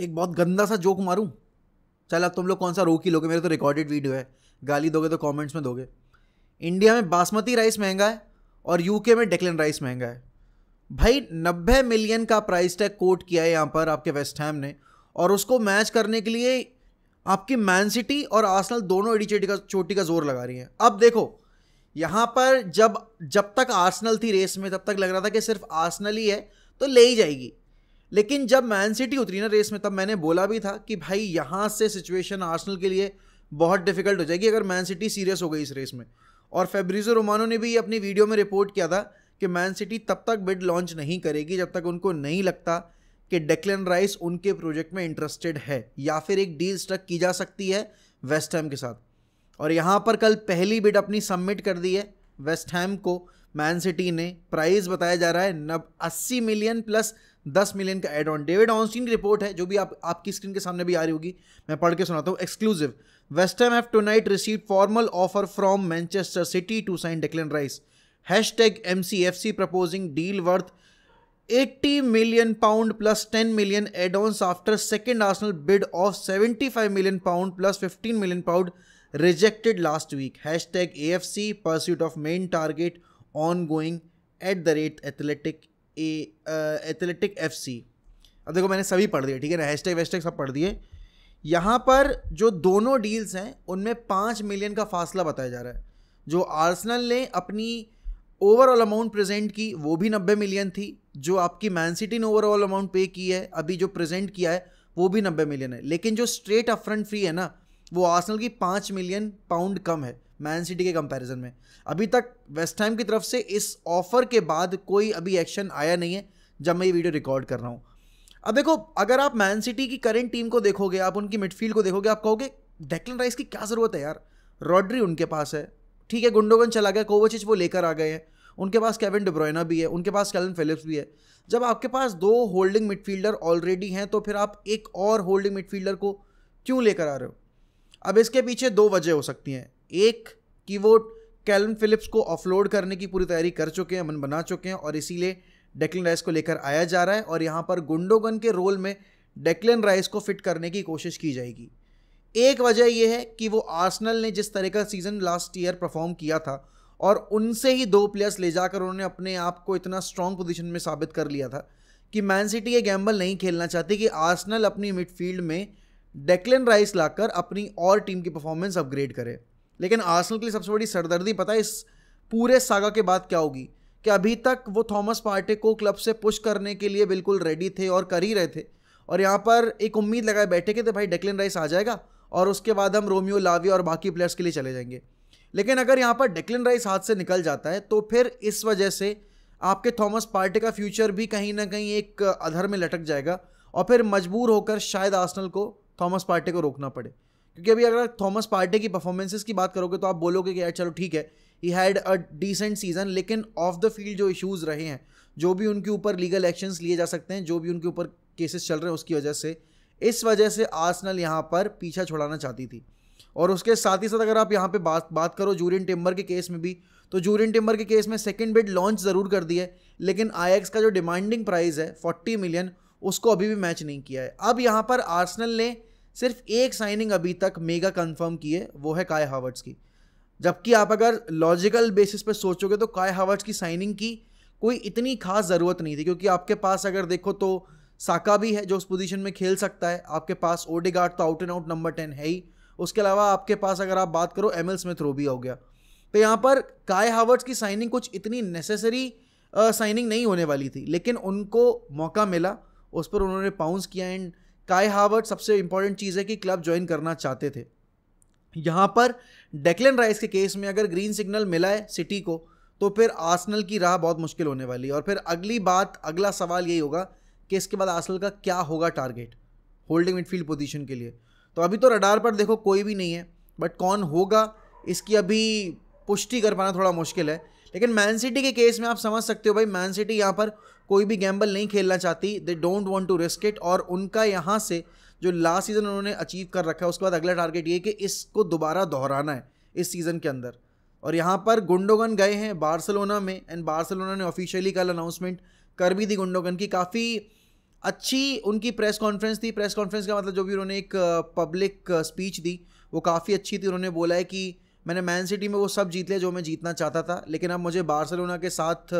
एक बहुत गंदा सा जोक मारूं? चल, अब तुम लोग कौन सा रोक ही लोगे? मेरे तो रिकॉर्डेड वीडियो है। गाली दोगे तो कमेंट्स में दोगे। इंडिया में बासमती राइस महँगा है और यूके में डेक्लन राइस महँगा है। भाई, नब्बे मिलियन का प्राइस टैग कोट किया है यहाँ पर आपके वेस्ट हैम ने और उसको मैच करने के लिए आपकी मैन सिटी और आर्सनल दोनों एडी चोटी का चोटी का ज़ोर लगा रही हैं। अब देखो, यहाँ पर जब जब तक आर्सनल थी रेस में, तब तक लग रहा था कि सिर्फ़ आर्सनल ही है तो ले ही जाएगी। लेकिन जब मैन सिटी उतरी ना रेस में, तब मैंने बोला भी था कि भाई यहाँ से सिचुएशन आर्सनल के लिए बहुत डिफ़िकल्ट हो जाएगी अगर मैन सिटी सीरियस हो गई इस रेस में। और फेब्रिजो रोमानो ने भी अपनी वीडियो में रिपोर्ट किया था कि मैन सिटी तब तक बिड लॉन्च नहीं करेगी जब तक उनको नहीं लगता कि डेक्लन राइस उनके प्रोजेक्ट में इंटरेस्टेड है या फिर एक डील स्ट्रक की जा सकती है वेस्ट हैम के साथ। और यहाँ पर कल पहली बिड अपनी सबमिट कर दी है वेस्ट हैम को। मैन सिटी ने प्राइस बताया जा रहा है नब अस्सी मिलियन प्लस दस मिलियन का एड ऑन। डेविड ऑनस्टीन की रिपोर्ट है, जो भी आप, आपकी स्क्रीन के सामने भी आ रही होगी, मैं पढ़ के सुनाता हूँ। Exclusive western have tonight receive formal offer from Manchester City to sign Declan Rice hashtag M C F C proposing deal worth eighty million pound plus ten million advance after second Arsenal bid of seventy five million pound plus fifteen million pound rejected last week hashtag A F C pursuit of main target ongoing at the rate Athletic a F C अब देखो मैंने सभी पढ़ दिए, ठीक है ना? Hashtag वैशटैग सब पढ़ दिए। यहाँ पर जो दोनों डील्स हैं, उनमें पाँच मिलियन का फासला बताया जा रहा है। जो आर्सनल ने अपनी ओवरऑल अमाउंट प्रेजेंट की, वो भी नब्बे मिलियन थी। जो आपकी मैन सिटी ने ओवरऑल अमाउंट पे की है, अभी जो प्रेजेंट किया है, वो भी नब्बे मिलियन है। लेकिन जो स्ट्रेट अपफ्रंट फ्री है ना वो आर्सनल की पाँच मिलियन पाउंड कम है मैन सिटी के कंपैरिजन में। अभी तक वेस्ट हैम की तरफ़ से इस ऑफ़र के बाद कोई अभी एक्शन आया नहीं है, जब मैं ये वीडियो रिकॉर्ड कर रहा हूँ। अब देखो, अगर आप मैन सिटी की करेंट टीम को देखोगे, आप उनकी मिडफील्ड को देखोगे, आप कहोगे डेक्लन राइस की क्या ज़रूरत है यार? रॉड्री उनके पास है। ठीक है, गुंडोगन चला गया कोवचिच वो लेकर आ गए हैं। उनके पास केविन डिब्रोइना भी है, उनके पास कैलन फिलिप्स भी है। जब आपके पास दो होल्डिंग मिडफील्डर ऑलरेडी हैं तो फिर आप एक और होल्डिंग मिडफील्डर को क्यों लेकर आ रहे हो? अब इसके पीछे दो वजह हो सकती हैं। एक, कि वो कैलन फिलिप्स को ऑफलोड करने की पूरी तैयारी कर चुके हैं मन बना चुके हैं और इसीलिए डेक्लिन राइस को लेकर आया जा रहा है और यहाँ पर गुंडोगन के रोल में डेक्लिन राइस को फिट करने की कोशिश की जाएगी। एक वजह यह है कि वो आर्सनल ने जिस तरह का सीज़न लास्ट ईयर परफॉर्म किया था और उनसे ही दो प्लेयर्स ले जाकर उन्होंने अपने आप को इतना स्ट्रॉन्ग पोजीशन में साबित कर लिया था कि मैन सिटी ये गैम्बल नहीं खेलना चाहती कि आर्सनल अपनी मिडफील्ड में डेक्लन राइस लाकर अपनी और टीम की परफॉर्मेंस अपग्रेड करे। लेकिन आर्सनल के लिए सबसे बड़ी सरदर्दी, पता है इस पूरे सागा के बाद क्या होगी? कि अभी तक वो थॉमस पार्टे को क्लब से पुश करने के लिए बिल्कुल रेडी थे और कर ही रहे थे। और यहाँ पर एक उम्मीद लगाए बैठे कि तो भाई डेक्लिन राइस आ जाएगा और उसके बाद हम रोमियो लाविया और बाकी प्लेयर्स के लिए चले जाएँगे। लेकिन अगर यहाँ पर डेक्लिन राइस हाथ से निकल जाता है तो फिर इस वजह से आपके थॉमस पार्टी का फ्यूचर भी कहीं ना कहीं एक अधर में लटक जाएगा और फिर मजबूर होकर शायद आर्सनल को थॉमस पार्टे को रोकना पड़े। क्योंकि अभी अगर थॉमस पार्टे की परफॉर्मेंसेस की बात करोगे तो आप बोलोगे कि यार चलो ठीक है he had a decent season लेकिन ऑफ़ द फ़ील्ड जो इश्यूज़ रहे हैं, जो भी उनके ऊपर लीगल एक्शंस लिए जा सकते हैं, जो भी उनके ऊपर केसेस चल रहे हैं, उसकी वजह से, इस वजह से आर्सनल यहाँ पर पीछा छुड़ाना चाहती थी। और उसके साथ ही साथ अगर आप यहाँ पे बात बात करो जूरियन टिम्बर के केस में भी तो जूरियन टिम्बर के केस में सेकेंड बिड लॉन्च ज़रूर कर दिया है, लेकिन आई का जो डिमांडिंग प्राइस है फोर्टी मिलियन उसको अभी भी मैच नहीं किया है। अब यहाँ पर आर्सनल ने सिर्फ़ एक साइनिंग अभी तक मेगा कंफर्म की है, वो है काय हावर्ट्स की। जबकि आप अगर लॉजिकल बेसिस पे सोचोगे तो काय हावर्ट्स की साइनिंग की कोई इतनी खास ज़रूरत नहीं थी, क्योंकि आपके पास अगर देखो तो साका भी है जो उस पोजीशन में खेल सकता है, आपके पास ओडेगार्ड तो out and out number ten है ही। उसके अलावा आपके पास अगर आप बात करो एम एल स्मिथ भी हो गया। तो यहाँ पर काय हावर्ट्स की साइनिंग कुछ इतनी नेसेसरी साइनिंग नहीं होने वाली थी, लेकिन उनको मौका मिला, उस पर उन्होंने पाउंस किया एंड काय हावर्ड सबसे इंपॉर्टेंट चीज़ है कि क्लब ज्वाइन करना चाहते थे। यहाँ पर डेक्लन राइस के केस में अगर ग्रीन सिग्नल मिला है सिटी को तो फिर आर्सनल की राह बहुत मुश्किल होने वाली है। और फिर अगली बात, अगला सवाल यही होगा कि इसके बाद आर्सनल का क्या होगा टारगेट होल्डिंग मिडफील्ड पोजीशन के लिए। तो अभी तो रडार पर देखो कोई भी नहीं है बट कौन होगा, इसकी अभी पुष्टि कर पाना थोड़ा मुश्किल है। लेकिन मैन सिटी के केस में आप समझ सकते हो भाई मैन सिटी यहाँ पर कोई भी गैम्बल नहीं खेलना चाहती। They don't want to risk it और उनका यहाँ से जो लास्ट सीज़न उन्होंने अचीव कर रखा है, उसके बाद अगला टारगेट ये कि इसको दोबारा दोहराना है, इस सीज़न के अंदर। और यहाँ पर गुंडोगन गए हैं बार्सलोना में एंड बार्सलोना ने ऑफिशियली कल अनाउंसमेंट कर भी दी गुंडोगन की। काफ़ी अच्छी उनकी प्रेस कॉन्फ्रेंस थी। प्रेस कॉन्फ्रेंस का मतलब जो भी उन्होंने एक पब्लिक स्पीच दी, वो काफ़ी अच्छी थी। उन्होंने बोला है कि मैंने मैन सिटी में वो सब जीत लिया जो मैं जीतना चाहता था। लेकिन अब मुझे बार्सिलोना के साथ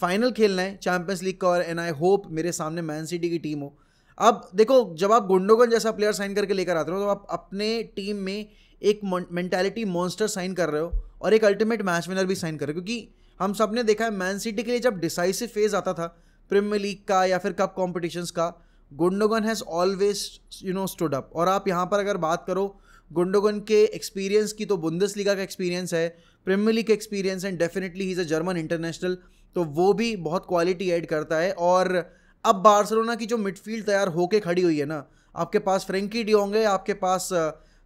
फाइनल खेलना है चैंपियंस लीग का, और एंड आई होप मेरे सामने मैन सिटी की टीम हो। अब देखो, जब आप गुंडोगन जैसा प्लेयर साइन करके लेकर आते हो तो आप अपने टीम में एक मेंटालिटी मॉन्स्टर साइन कर रहे हो और एक अल्टीमेट मैच विनर भी साइन कर रहे हो। क्योंकि हम सबने देखा है मैन सिटी के लिए जब डिसाइसिव फ़ेज़ आता था प्रीमियर लीग का या फिर कप कॉम्पिटिशन्स का Gundogan has always you know stood up और आप यहाँ पर अगर बात करो गुंडोगन के एक्सपीरियंस की तो बुंदस लीगा का एक्सपीरियंस है प्रीमियर लीग का experience and definitely he is a German international तो वो भी बहुत क्वालिटी ऐड करता है और अब बार्सिलोना की जो मिडफील्ड तैयार होके खड़ी हुई है ना, आपके पास फ्रेंकी डी होंगे आपके पास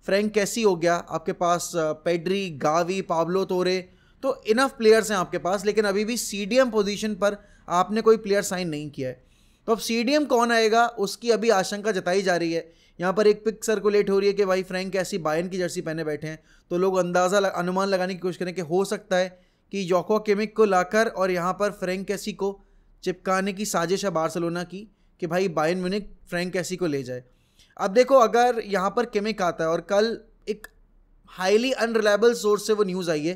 फ्रेंक कैसी हो गया, आपके पास पेड्री गावी पाब्लो तोरे तो इनफ प्लेयर्स हैं आपके पास, लेकिन अभी भी सी पोजीशन पर आपने कोई प्लेयर साइन नहीं किया है। तो अब सीडीएम कौन आएगा, उसकी अभी आशंका जताई जा रही है यहाँ पर एक पिक सर्कुलेट हो रही है कि भाई फ्रैंक कैसी बायन की जर्सी पहने बैठे हैं। तो लोग अंदाज़ा लग, अनुमान लगाने की कोशिश करें कि हो सकता है कि जोको केमिक को लाकर और यहाँ पर फ्रैंक कैसी को चिपकाने की साजिश है बार्सलोना की कि भाई बायन म्यूनिक फ्रैंक कैसी को ले जाए। अब देखो अगर यहाँ पर केमिक आता है और कल एक हाईली अनरिलायबल सोर्स से वो न्यूज़ आई है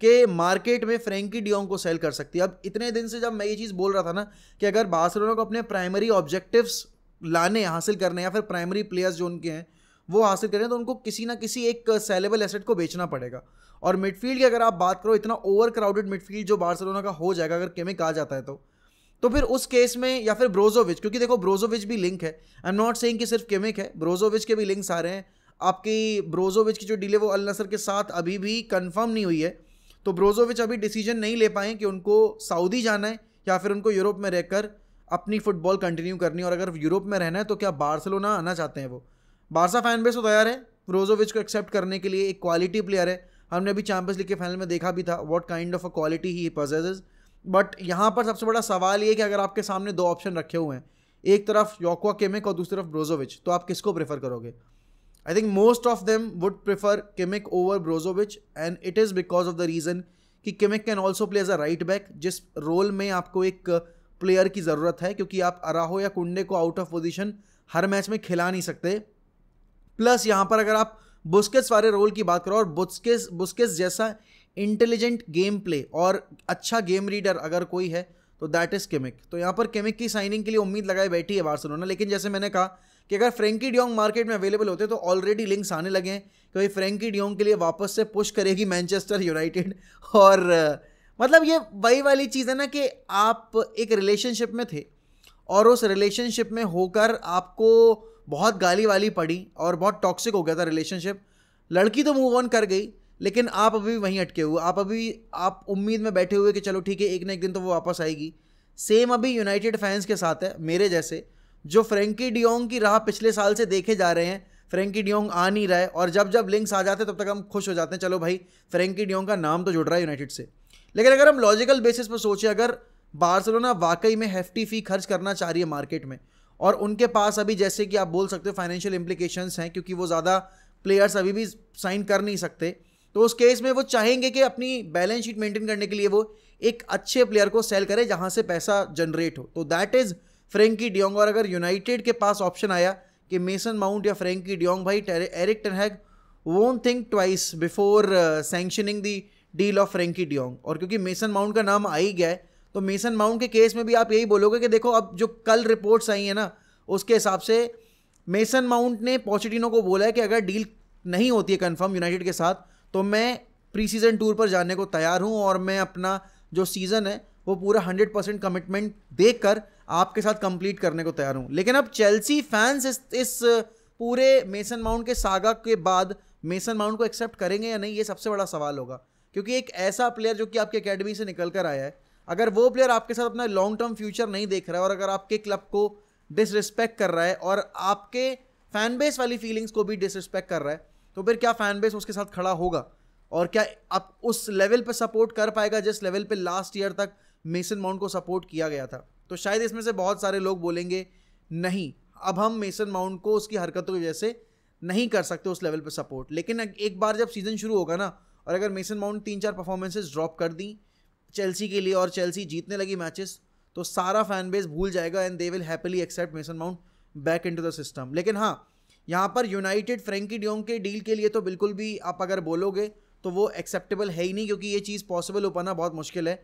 कि मार्केट में फ्रेंकी डियोंग को सेल कर सकती है। अब इतने दिन से जब मैं ये चीज़ बोल रहा था ना कि अगर बार्सिलोना को अपने प्राइमरी ऑब्जेक्टिव्स लाने, हासिल करने या फिर प्राइमरी प्लेयर्स जो उनके हैं, वो हासिल करें तो उनको किसी ना किसी एक सेलेबल एसेट को बेचना पड़ेगा। और मिडफील्ड की अगर आप बात करो, इतना ओवर क्राउडेड मिडफील्ड जो बार्सिलोना का हो जाएगा, अगर केमिक आ जाता है तो तो फिर उस केस में या फिर ब्रोजोविच क्योंकि देखो ब्रोजोविच भी लिंक है। आई एम नॉट सेइंग कि सिर्फ़ केमिक है ब्रोजोविच के भी लिंक्स आ रहे हैं। आपकी ब्रोजोविच की जो डीले वो अल नसर के साथ अभी भी कंफर्म नहीं हुई है। तो ब्रोजोविच अभी डिसीज़न नहीं ले पाए कि उनको सऊदी जाना है या फिर उनको यूरोप में रहकर अपनी फुटबॉल कंटिन्यू करनी और अगर यूरोप में रहना है तो क्या बार्सलोना आना चाहते हैं वो? बारसा फ़ैन बेस तो तैयार है। ब्रोजोविच को एक्सेप्ट करने के लिए एक क्वालिटी प्लेयर है। हमने अभी चैंपियंस लीग के फाइनल में देखा भी था what kind of a quality he possesses but यहाँ पर सबसे बड़ा सवाल ये कि अगर आपके सामने दो ऑप्शन रखे हुए हैं, एक तरफ़ योकवा केमिक और दूसरी तरफ़ ब्रोजोविच तो आप किसको प्रेफर करोगे? I think most of them would prefer Kimmich over Brozovic and it is because of the reason कि Kimmich can also play as a right back जिस रोल में आपको एक प्लेयर की ज़रूरत है, क्योंकि आप अराहो या कुंडे को आउट ऑफ़ पोजिशन हर मैच में खिला नहीं सकते। प्लस यहाँ पर अगर आप बुस्केट्स वाले रोल की बात करो, और बुस्केस बुस्केट्स जैसा इंटेलिजेंट गेम प्ले और अच्छा गेम रीडर अगर कोई है तो दैट इज़ केमिक तो यहाँ पर केमिक की साइनिंग के लिए उम्मीद लगाई बैठी है बार्सिलोना लेकिन जैसे मैंने कहा कि अगर फ्रेंकी डियोंग मार्केट में अवेलेबल होते तो ऑलरेडी लिंक्स आने लगे हैं कि भाई फ्रेंकी डियोंग के लिए वापस से पुश करेगी मैनचेस्टर यूनाइटेड और मतलब ये वही वाली चीज़ है ना कि आप एक रिलेशनशिप में थे और उस रिलेशनशिप में होकर आपको बहुत गाली वाली पड़ी और बहुत टॉक्सिक हो गया था रिलेशनशिप लड़की तो मूव ऑन कर गई, लेकिन आप अभी वहीं अटके हुए आप अभी, आप उम्मीद में बैठे हुए कि चलो ठीक है, एक ना एक दिन तो वो वापस आएगी। सेम अभी यूनाइटेड फैंस के साथ है, मेरे जैसे, जो फ्रेंकी डियोंग की राह पिछले साल से देखे जा रहे हैं। फ्रेंकी डियोंग आ नहीं रहा है और जब जब लिंक्स आ जाते तब तक हम खुश हो जाते हैं, चलो भाई फ्रेंकी डियोंग का नाम तो जुड़ रहा है यूनाइटेड से। लेकिन अगर हम लॉजिकल बेसिस पर सोचें, अगर बार्सिलोना वाकई में हेफ्टी फ़ी खर्च करना चाह रही है मार्केट में, और उनके पास अभी जैसे कि आप बोल सकते हो फाइनेंशियल इम्प्लीकेशंस हैं, क्योंकि वो ज़्यादा प्लेयर्स अभी भी साइन कर नहीं सकते तो उस केस में वो चाहेंगे कि अपनी बैलेंस शीट मेंटेन करने के लिए वो एक अच्छे प्लेयर को सेल करे जहाँ से पैसा जनरेट हो। तो दैट इज़ फ्रेंकी डियोंग और अगर यूनाइटेड के पास ऑप्शन आया कि मेसन माउंट या फ्रेंकी डियोंग भाई Erik ten Hag won't think twice before sanctioning the deal of Frenkie de Jong और क्योंकि मेसन माउंट का नाम आ ही गया है तो मेसन माउंट के केस में भी आप यही बोलोगे कि देखो अब जो कल रिपोर्ट्स आई हैं ना उसके हिसाब से मेसन माउंट ने पॉचिटिनो को बोला है कि अगर डील नहीं होती है कन्फर्म यूनाइटेड के साथ तो मैं प्री सीज़न टूर पर जाने को तैयार हूँ और मैं अपना जो सीज़न है वो पूरा हंड्रेड परसेंट कमिटमेंट देख कर आपके साथ कंप्लीट करने को तैयार हूँ। लेकिन अब चेल्सी फैंस इस, इस पूरे मेसन माउंट के सागा के बाद मेसन माउंट को एक्सेप्ट करेंगे या नहीं ये सबसे बड़ा सवाल होगा। क्योंकि एक ऐसा प्लेयर जो कि आपकी अकेडमी से निकल कर आया है, अगर वो प्लेयर आपके साथ अपना लॉन्ग टर्म फ्यूचर नहीं देख रहा है और अगर आपके क्लब को डिसरिस्पेक्ट कर रहा है और आपके फ़ैन बेस वाली फीलिंग्स को भी डिसरिस्पेक्ट कर रहा है तो फिर क्या फ़ैन बेस उसके साथ खड़ा होगा? और क्या आप उस लेवल पे सपोर्ट कर पाएगा जिस लेवल पे लास्ट ईयर तक मेसन माउंट को सपोर्ट किया गया था? तो शायद इसमें से बहुत सारे लोग बोलेंगे, नहीं, अब हम मेसन माउंट को उसकी हरकतों की वजह से नहीं कर सकते उस लेवल पे सपोर्ट लेकिन एक बार जब सीज़न शुरू होगा ना और अगर मेसन माउंट तीन चार परफॉर्मेंसेज ड्रॉप कर दी चेल्सी के लिए और चेल्सी जीतने लगी मैचेस तो सारा फ़ैन बेस भूल जाएगा and they will happily accept Mason Mount back into the system लेकिन हाँ यहाँ पर यूनाइटेड फ्रेंकी डियोंग के डील के लिए तो बिल्कुल भी आप अगर बोलोगे तो वो एक्सेप्टेबल है ही नहीं क्योंकि ये चीज़ पॉसिबल हो पाना बहुत मुश्किल है।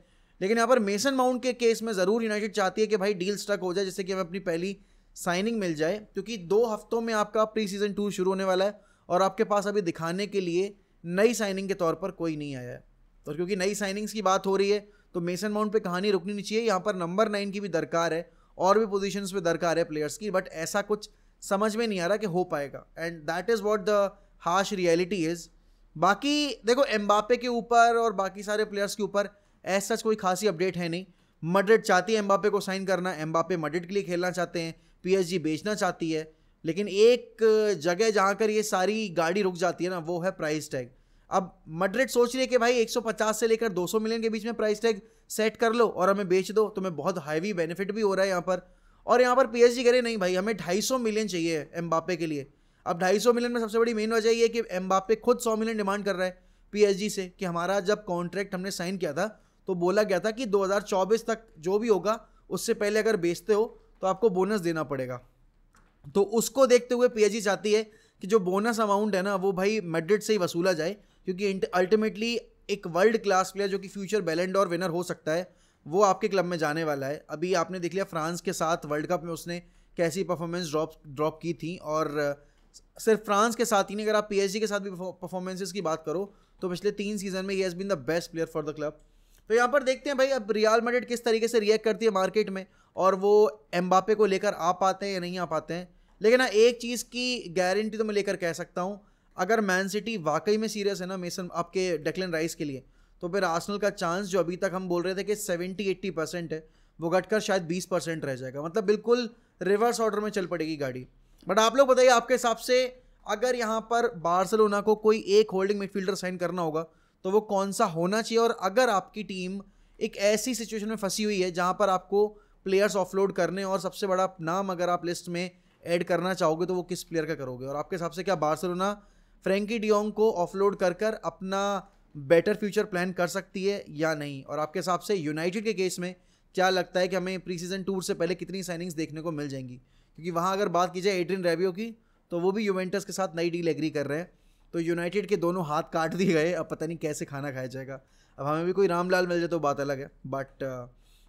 लेकिन यहाँ पर मेसन माउंट के केस में ज़रूर यूनाइटेड चाहती है कि भाई डील स्ट्रक हो जाए, जिससे कि हमें अपनी पहली साइनिंग मिल जाए, क्योंकि दो हफ्तों में आपका प्री सीज़न टूर शुरू होने वाला है और आपके पास अभी दिखाने के लिए नई साइनिंग के तौर पर कोई नहीं आया है। और क्योंकि नई साइनिंग्स की बात हो रही है तो मेसन माउंट पे कहानी रुकनी नहीं चाहिए। यहाँ पर नंबर नाइन की भी दरकार है, और भी पोजीशंस पे दरकार है प्लेयर्स की बट ऐसा कुछ समझ में नहीं आ रहा कि हो पाएगा। And that is what the harsh reality is बाकी देखो एम्बापे के ऊपर और बाकी सारे प्लेयर्स के ऊपर ऐसा कोई खासी अपडेट है नहीं। मड्रिड चाहती है एम्बापे को साइन करना। एम्बापे मड्रिड के लिए खेलना चाहते हैं। पीएसजी बेचना चाहती है। लेकिन एक जगह जहाँ कर ये सारी गाड़ी रुक जाती है ना, वो है प्राइस टैग अब मड्रिड सोच रही है कि भाई 150 से लेकर 200 मिलियन के बीच में प्राइस टैग सेट कर लो और हमें बेच दो तो तुम्हें बहुत हाईवी बेनिफिट भी हो रहा है यहाँ पर। और यहाँ पर पीएसजी करे नहीं भाई, हमें 250 मिलियन चाहिए एम्बापे के लिए। अब 250 मिलियन में सबसे बड़ी मेन वजह ये कि एम्बापे खुद 100 मिलियन डिमांड कर रहा है पीएसजी से कि हमारा जब कॉन्ट्रैक्ट हमने साइन किया था तो बोला गया था कि 2024 तक जो भी होगा, उससे पहले अगर बेचते हो तो आपको बोनस देना पड़ेगा। तो उसको देखते हुए पीएचजी चाहती है कि जो बोनस अमाउंट है ना, वो भाई मेड्रिड से ही वसूला जाए, क्योंकि अल्टीमेटली एक वर्ल्ड क्लास प्लेयर जो कि फ्यूचर बैलेंड और विनर हो सकता है, वो आपके क्लब में जाने वाला है। अभी आपने देख लिया फ्रांस के साथ वर्ल्ड कप में उसने कैसी परफॉर्मेंस ड्रॉप ड्रॉप की थी और सिर्फ़ फ्रांस के साथ ही नहीं, अगर आप पी के साथ भी परफॉर्मेंसेज की बात करो तो पिछले तीन सीज़न में ही has been the best player for the club तो यहाँ पर देखते हैं भाई, अब रियाल मेडिड किस तरीके से रिएक्ट करती है मार्केट में और वो एम्बापे को लेकर आ पाते हैं या नहीं आ पाते हैं? लेकिन हाँ एक चीज़ की गारंटी तो मैं लेकर कह सकता हूँ, अगर मैन सिटी वाकई में सीरियस है ना मेसन आपके डेक्लन राइस के लिए तो फिर आर्सनल का चांस जो अभी तक हम बोल रहे थे कि सेवेंटी एट्टी परसेंट है, वो घटकर शायद बीस परसेंट रह जाएगा। मतलब बिल्कुल रिवर्स ऑर्डर में चल पड़ेगी गाड़ी। बट आप लोग बताइए, आपके हिसाब से अगर यहाँ पर बार्सलोना को कोई एक होल्डिंग मिडफील्डर साइन करना होगा तो वो कौन सा होना चाहिए? और अगर आपकी टीम एक ऐसी सिचुएशन में फंसी हुई है, जहाँ पर आपको प्लेयर्स ऑफलोड करने और सबसे बड़ा नाम अगर आप लिस्ट में ऐड करना चाहोगे तो वो किस प्लेयर का करोगे? और आपके हिसाब से क्या बार्सिलोना फ्रेंकी डियोंग को ऑफलोड कर कर अपना बेटर फ्यूचर प्लान कर सकती है या नहीं? और आपके हिसाब से यूनाइटेड के केस में क्या लगता है कि हमें प्री सीज़न टूर से पहले कितनी साइनिंग्स देखने को मिल जाएँगी? क्योंकि वहाँ अगर बात की जाए एड्रिन रेबियो की तो वो भी यूवेंटस के साथ नई डील एग्री कर रहे हैं। तो यूनाइटेड के दोनों हाथ काट दिए गए। अब पता नहीं कैसे खाना खाया जाएगा। अब हमें भी कोई रामलाल मिल जाए तो बात अलग है। But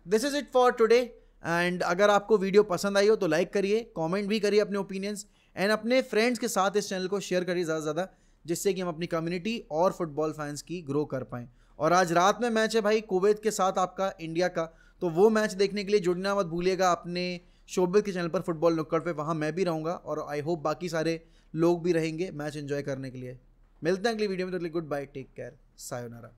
this is it for today and अगर आपको वीडियो पसंद आई हो तो लाइक करिए कमेंट भी करिए अपने ओपिनियंस एंड अपने फ्रेंड्स के साथ इस चैनल को शेयर करिए ज़्यादा से ज़्यादा, जिससे कि हम अपनी कम्युनिटी और फुटबॉल फैंस की ग्रो कर पाएँ। और आज रात में मैच है भाई कुवैत के साथ आपका इंडिया का। तो वो मैच देखने के लिए जुड़ना मत भूलिएगा अपने शोबित के चैनल पर फुटबॉल नुक्कड़ पे। वहाँ मैं भी रहूँगा और आई होप बाकी सारे लोग भी रहेंगे मैच एंजॉय करने के लिए। मिलते हैं अगली वीडियो में तो goodbye take care sayonara